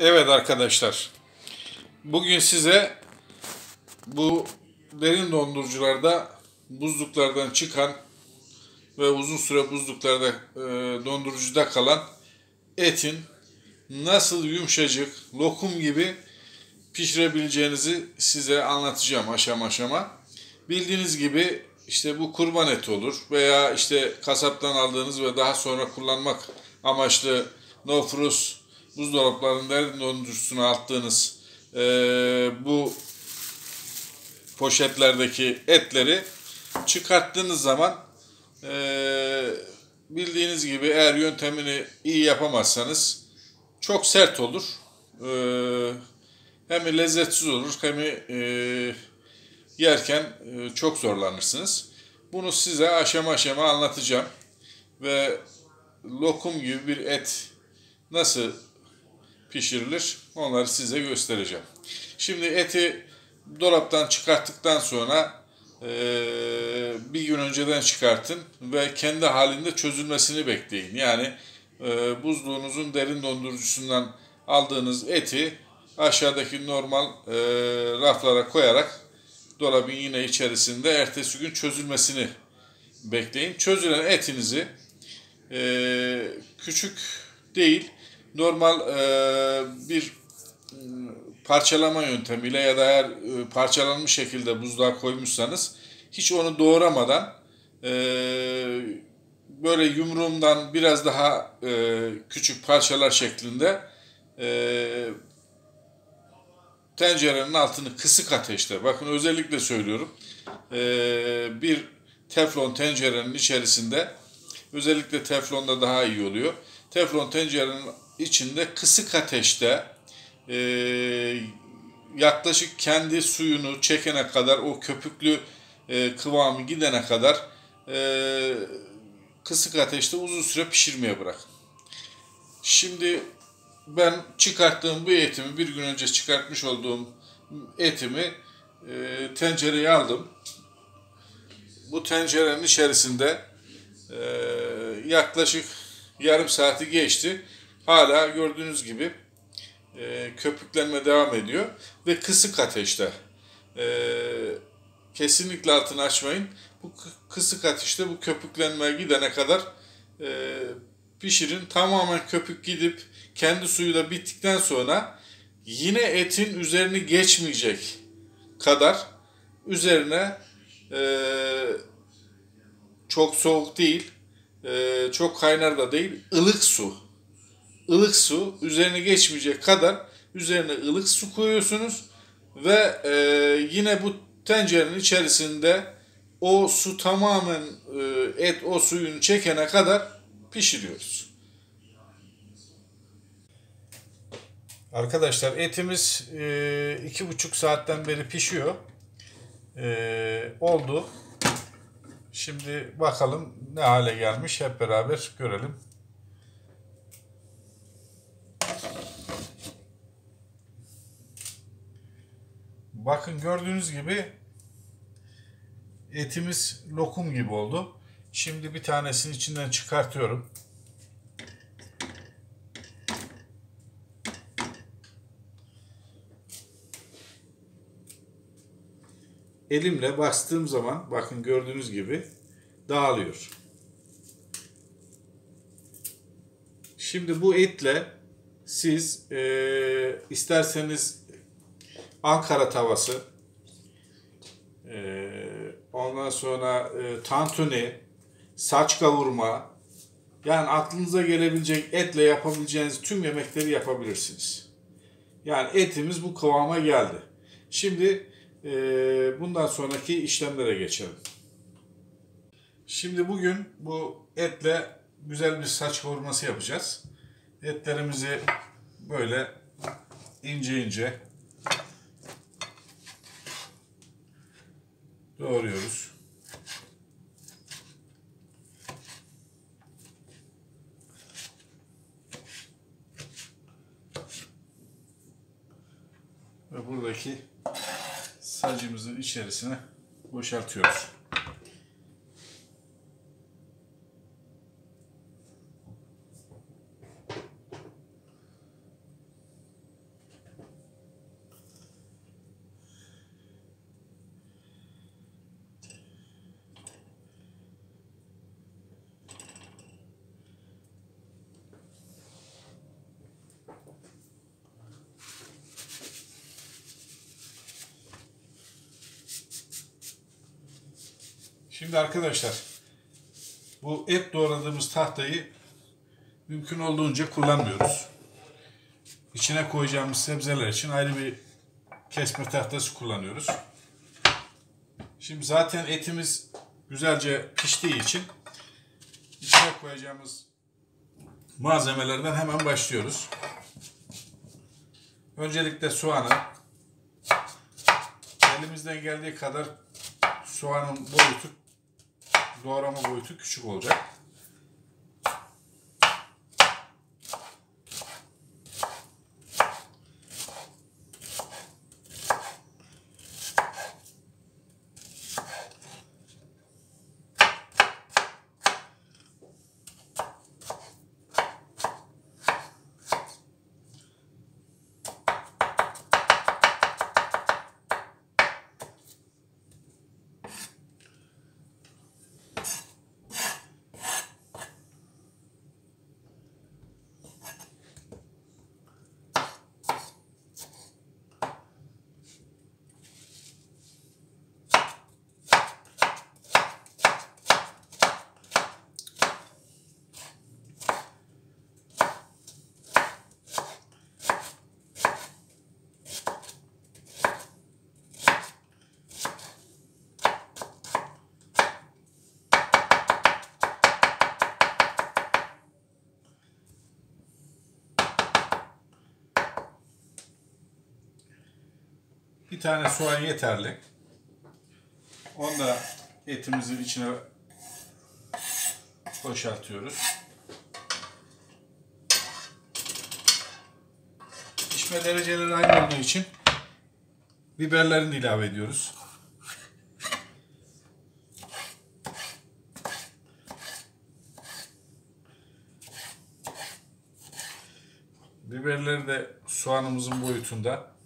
Evet arkadaşlar. Bugün size bu derin dondurucularda buzluklardan çıkan ve uzun süre buzluklarda e, dondurucuda kalan etin nasıl yumuşacık, lokum gibi pişirebileceğinizi size anlatacağım aşama aşama. Bildiğiniz gibi işte bu kurban eti olur veya işte kasaptan aldığınız ve daha sonra kullanmak amaçlı no frost buzdolaplarının derin dondurucusuna attığınız e, bu poşetlerdeki etleri çıkarttığınız zaman e, bildiğiniz gibi eğer yöntemini iyi yapamazsanız çok sert olur. E, hem lezzetsiz olur hem e, yerken e, çok zorlanırsınız. Bunu size aşama aşama anlatacağım. Ve lokum gibi bir et nasıl pişirilir onları size göstereceğim. Şimdi eti dolaptan çıkarttıktan sonra e, bir gün önceden çıkartın ve kendi halinde çözülmesini bekleyin. Yani e, buzluğunuzun derin dondurucusundan aldığınız eti aşağıdaki normal e, raflara koyarak dolabın yine içerisinde ertesi gün çözülmesini bekleyin. Çözülen etinizi e, küçük değil normal e, bir parçalama yöntemiyle ya da eğer e, parçalanmış şekilde buzluğa koymuşsanız hiç onu doğramadan e, böyle yumruğumdan biraz daha e, küçük parçalar şeklinde e, tencerenin altını kısık ateşte bakın özellikle söylüyorum e, bir teflon tencerenin içerisinde özellikle teflonda daha iyi oluyor. Teflon tencerenin içinde kısık ateşte e, yaklaşık kendi suyunu çekene kadar o köpüklü e, kıvamı gidene kadar e, kısık ateşte uzun süre pişirmeye bırak. Şimdi ben çıkarttığım bu etimi bir gün önce çıkartmış olduğum etimi e, tencereye aldım. Bu tencerenin içerisinde e, yaklaşık yarım saati geçti. Hala gördüğünüz gibi e, köpüklenme devam ediyor ve kısık ateşte. E, kesinlikle altını açmayın. Bu kısık ateşte bu köpüklenme gidene kadar e, pişirin. Tamamen köpük gidip kendi suyu da bittikten sonra yine etin üzerini geçmeyecek kadar üzerine e, çok soğuk değil, e, çok kaynar da değil, ılık su. Ilık su üzerine geçmeyecek kadar üzerine ılık su koyuyorsunuz ve e, yine bu tencerenin içerisinde o su tamamen e, et o suyunu çekene kadar pişiriyoruz. Arkadaşlar etimiz e, iki buçuk saatten beri pişiyor. E, oldu. Şimdi bakalım ne hale gelmiş hep beraber görelim. Bakın gördüğünüz gibi etimiz lokum gibi oldu. Şimdi bir tanesini içinden çıkartıyorum. Elimle bastığım zaman bakın gördüğünüz gibi dağılıyor. Şimdi bu etle siz e, isterseniz Ankara tavası, e, ondan sonra e, tantuni, saç kavurma, yani aklınıza gelebilecek etle yapabileceğiniz tüm yemekleri yapabilirsiniz. Yani etimiz bu kıvama geldi. Şimdi e, bundan sonraki işlemlere geçelim. Şimdi bugün bu etle güzel bir saç kavurması yapacağız. Etlerimizi böyle ince ince doğruyoruz. Ve buradaki sacımızın içerisine boşaltıyoruz. Şimdi arkadaşlar bu et doğradığımız tahtayı mümkün olduğunca kullanmıyoruz. İçine koyacağımız sebzeler için ayrı bir kesme tahtası kullanıyoruz. Şimdi zaten etimiz güzelce piştiği için içine koyacağımız malzemelerden hemen başlıyoruz. Öncelikle soğanı elimizden geldiği kadar soğanın boyutu doğrama boyutu küçük olacak. Bir tane soğan yeterli. Onu da etimizin içine boşaltıyoruz. Pişme dereceleri aynı olduğu için biberlerini ilave ediyoruz. Biberleri de soğanımızın boyutunda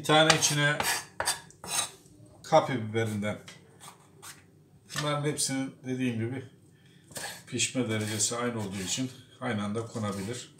Bir tane içine kapya biberinden. Bunların hepsinin dediğim gibi pişme derecesi aynı olduğu için aynı anda konabilir.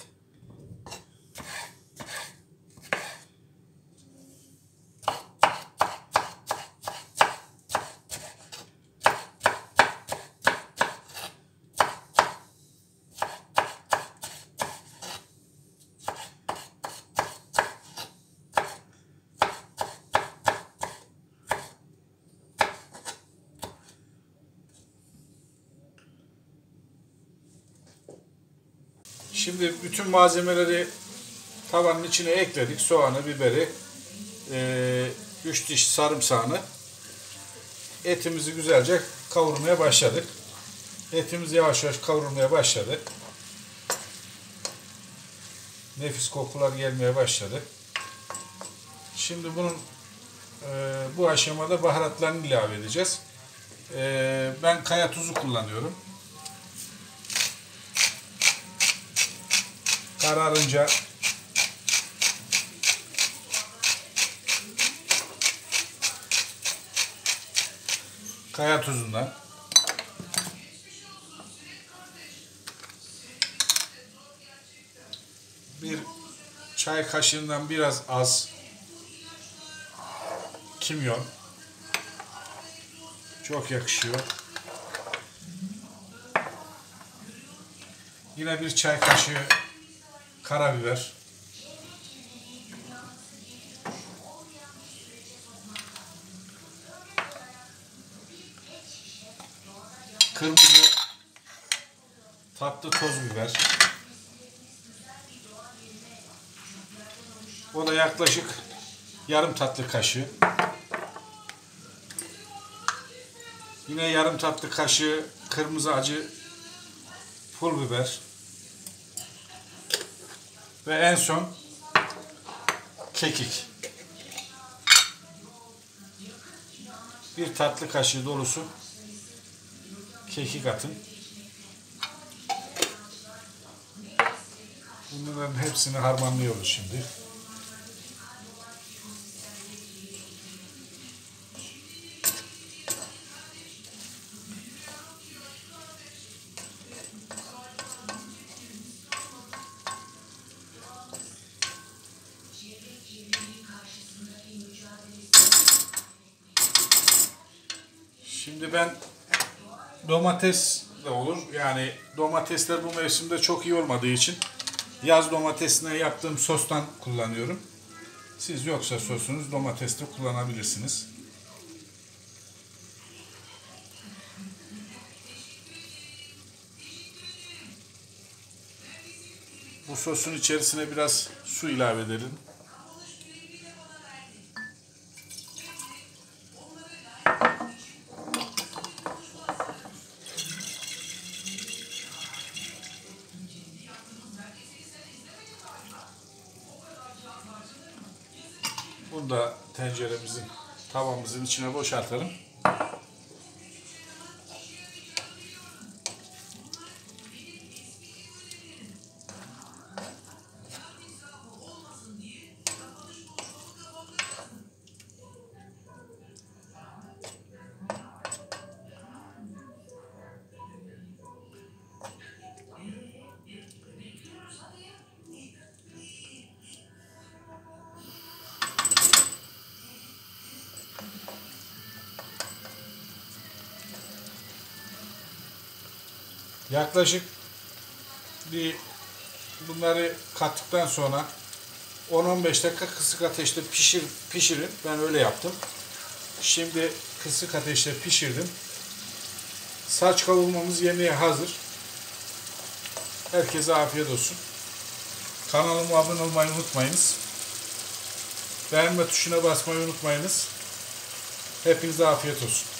Şimdi bütün malzemeleri tavanın içine ekledik. Soğanı, biberi, 3 diş sarımsağını. Etimizi güzelce kavurmaya başladık. Etimiz yavaş yavaş kavrulmaya başladı. Nefis kokular gelmeye başladı. Şimdi bunun e, bu aşamada baharatlarını ilave edeceğiz. E, ben kaya tuzu kullanıyorum. Kararınca. Kaya tuzundan. Bir çay kaşığından biraz az kimyon. Çok yakışıyor. Yine bir çay kaşığı karabiber. Kırmızı tatlı toz biber. O da yaklaşık yarım tatlı kaşığı. Yine yarım tatlı kaşığı kırmızı acı pul biber. Ve en son kekik. Bir tatlı kaşığı dolusu kekik atın. Bunların hepsini harmanlıyoruz şimdi. Ben domates de olur. Yani domatesler bu mevsimde çok iyi olmadığı için yaz domatesine yaptığım sostan kullanıyorum. Siz yoksa sosunuz domates de kullanabilirsiniz. Bu sosun içerisine biraz su ilave edelim. Bunu da tenceremizin, tavamızın içine boşaltalım. Yaklaşık bir bunları kattıktan sonra 10-15 dakika kısık ateşte pişir, pişirin. Ben öyle yaptım. Şimdi kısık ateşte pişirdim. Saç kavurmamız yemeğe hazır. Herkese afiyet olsun. Kanalıma abone olmayı unutmayınız. Beğenme tuşuna basmayı unutmayınız. Hepinize afiyet olsun.